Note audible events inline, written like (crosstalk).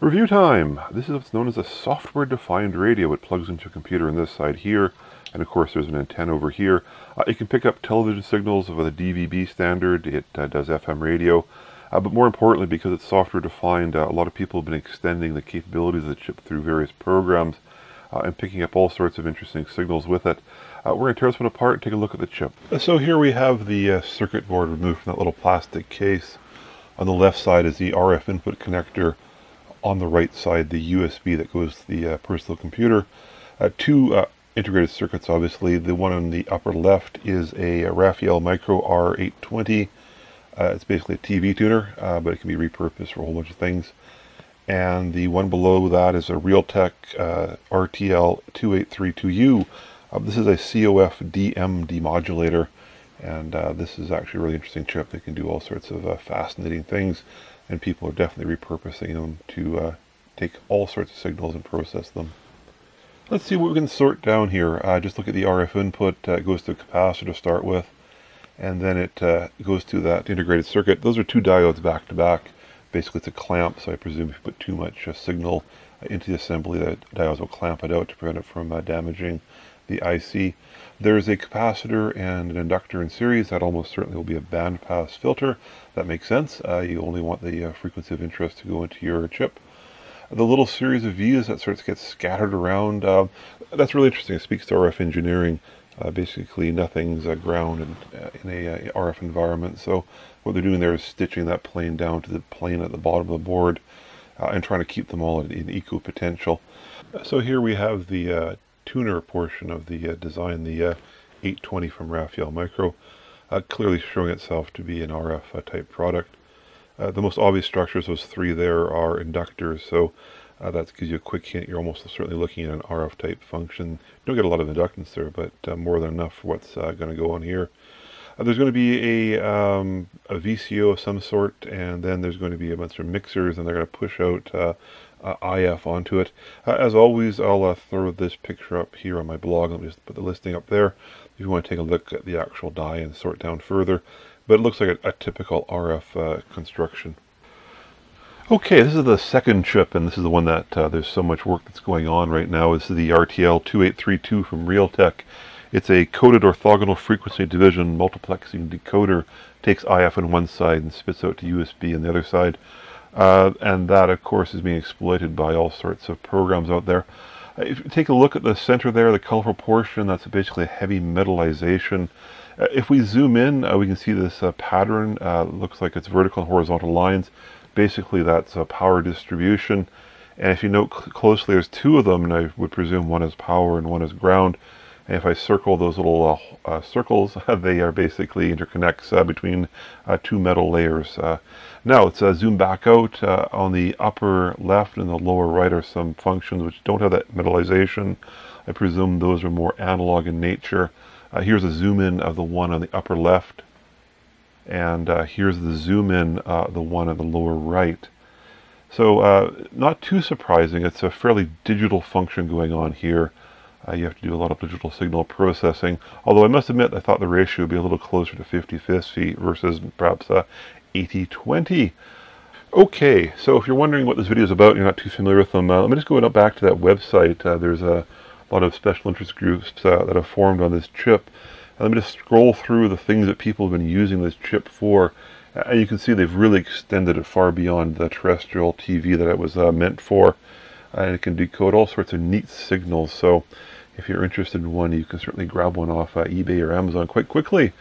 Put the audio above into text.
Review time! This is what's known as a software-defined radio. It plugs into a computer on this side here, and of course there's an antenna over here. Uh, it can pick up television signals with a DVB standard. It uh, does FM radio. Uh, but more importantly, because it's software-defined, uh, a lot of people have been extending the capabilities of the chip through various programs uh, and picking up all sorts of interesting signals with it. Uh, we're going to tear this one apart and take a look at the chip. So here we have the circuit board removed from that little plastic case. On the left side is the RF input connector on the right side the USB that goes to the uh, personal computer. Uh, two uh, integrated circuits, obviously. The one on the upper left is a Rafael Micro R820. Uh, it's basically a TV tuner, uh, but it can be repurposed for a whole bunch of things. And the one below that is a Realtek uh, RTL2832U. this is a COFDM demodulator, and this is actually a really interesting chip. They can do all sorts of fascinating things and people are definitely repurposing them to uh, take all sorts of signals and process them. Let's see what we can sort down here. Uh, just look at the RF input. Uh, it goes to a capacitor to start with, and then it uh, goes to that integrated circuit. Those are two diodes back to back. Basically, it's a clamp, so I presume if you put too much uh, signal uh, into the assembly, the diodes will clamp it out to prevent it from damaging the IC. There's a capacitor and an inductor in series. That almost certainly will be a bandpass filter. That makes sense. Uh, you only want the uh, frequency of interest to go into your chip. The little series of vias that sort of gets scattered around, uh, that's really interesting. It speaks to RF engineering. Uh, basically, nothing's uh, ground in, uh, in a RF environment. So what they're doing there is stitching that plane down to the plane at the bottom of the board and trying to keep them all in, in equal potential. So here we have the tuner portion of the uh, design, the uh, 820 from Rafael Micro, uh, clearly showing itself to be an RF uh, type product. Uh, the most obvious structures, those three there, are inductors, so uh, that gives you a quick hint. You're almost certainly looking at an RF type function. You don't get a lot of inductance there, but more than enough for what's going to go on here. There's going to be a, um, a VCO of some sort, and then there's going to be a bunch of mixers, and they're going to push out uh, IF onto it. Uh, as always, I'll uh, throw this picture up here on my blog. Let me just put the listing up there if you want to take a look at the actual die and sort down further. But it looks like a, a typical RF uh, construction. Okay, this is the second chip, and this is the one that uh, there's so much work that's going on right now. This is the RTL2832 from Realtek. It's a coded orthogonal frequency division multiplexing decoder. Takes IF on one side and spits out to USB on the other side. Uh, and that, of course, is being exploited by all sorts of programs out there. Uh, if you take a look at the center there, the colorful portion, that's basically a heavy metallization. Uh, if we zoom in, uh, we can see this uh, pattern. Uh, looks like it's vertical and horizontal lines. Basically, that's a power distribution. And if you note closely, there's two of them, and I would presume one is power and one is ground. If I circle those little uh, uh, circles, (laughs) they are basically interconnects uh, between two metal layers. now let's zoom back out. on the upper left and the lower right are some functions which don't have that metallization. I presume those are more analog in nature. here's a zoom in of the one on the upper left. And here's the zoom in, the one on the lower right. So uh, not too surprising, it's a fairly digital function going on here. Uh, you have to do a lot of digital signal processing. Although I must admit, I thought the ratio would be a little closer to 50-50 versus perhaps 80-20. Uh, okay, so if you're wondering what this video is about, you're not too familiar with them, uh, let me just go back to that website. Uh, there's a lot of special interest groups uh, that have formed on this chip. And let me just scroll through the things that people have been using this chip for. And you can see they've really extended it far beyond the terrestrial TV that it was meant for and it can decode all sorts of neat signals. So if you're interested in one, you can certainly grab one off uh, eBay or Amazon quite quickly